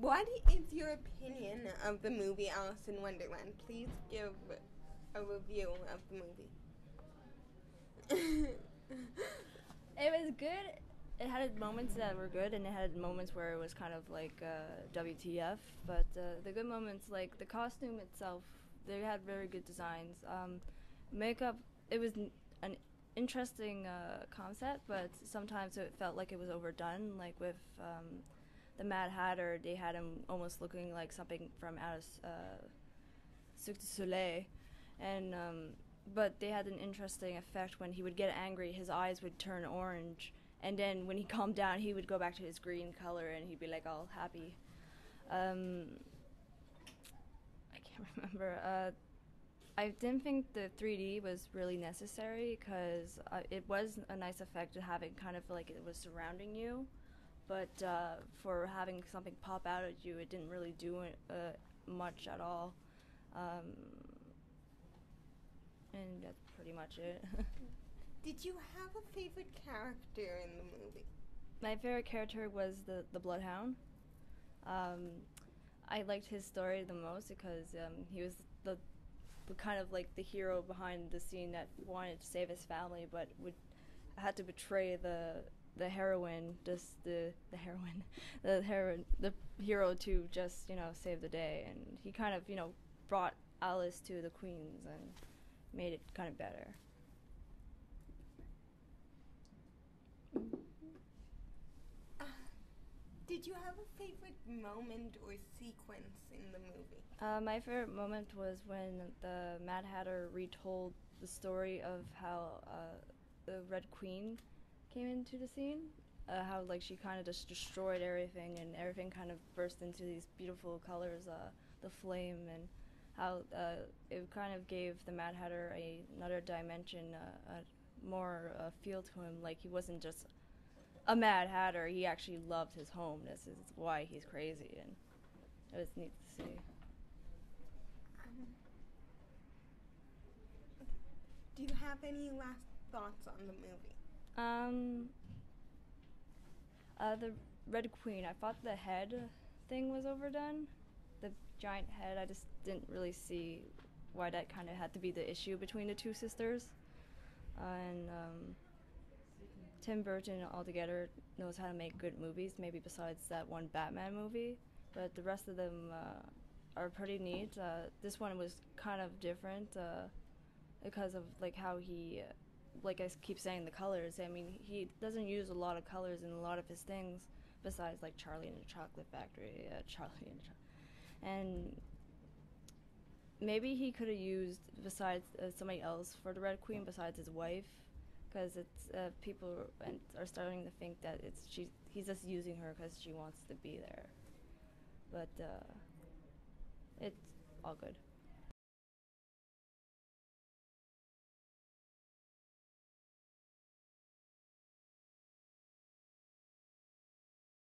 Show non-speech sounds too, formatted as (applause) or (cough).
What is your opinion of the movie Alice in Wonderland? Please give a review of the movie. (laughs) It was good. It had moments that were good, and it had moments where it was kind of like uh, WTF. But uh, the good moments, like the costume itself, they had very good designs. Um, makeup, it was n- an interesting uh, concept, but sometimes it felt like it was overdone. Like with um, the Mad Hatter, they had him almost looking like something from out of uh, Cirque du Soleil, and um, but they had an interesting effect when he would get angry, his eyes would turn orange, and then when he (laughs) calmed down, he would go back to his green color, and he'd be like all happy. Um, I can't (laughs) remember. Uh, I didn't think the 3D was really necessary because uh, it was a nice effect to have it kind of like it was surrounding you, but uh, for having something pop out at you, it didn't really do it, uh, much at all. Um, and that's pretty much it. (laughs) Did you have a favorite character in the movie? My favorite character was the the Bloodhound. Um, I liked his story the most because um, he was the, the kind of like the hero behind the scene that wanted to save his family, but would had to betray the the heroine, just the the heroine, (laughs) the heroine, the hero to just you know save the day, and he kind of you know brought Alice to the queens and made it kind of better. Did you have a favorite moment or sequence in the movie? Uh, my favorite moment was when the Mad Hatter retold the story of how uh, the Red Queen came into the scene. Uh, how like she kind of just destroyed everything and everything kind of burst into these beautiful colors, uh, the flame, and how uh, it kind of gave the Mad Hatter a, another dimension, uh, a more uh, feel to him. Like he wasn't just a Mad Hatter; he actually loved his home. This is why he's crazy, and it was neat to see. Um, do you have any last thoughts on the movie? Um, uh, the Red Queen. I thought the head thing was overdone. The giant head. I just didn't really see why that kind of had to be the issue between the two sisters. Uh, and um, Tim Burton altogether knows how to make good movies. Maybe besides that one Batman movie, but the rest of them uh, are pretty neat. Uh, this one was kind of different uh, because of like how he like I keep saying, the colors. I mean, he doesn't use a lot of colors in a lot of his things, besides like Charlie and the Chocolate Factory, uh, (laughs) Charlie and, Cho- and maybe he could have used besides uh, somebody else for the Red Queen besides his wife, because it's uh, people and are starting to think that it's she. He's just using her because she wants to be there, but uh, it's all good.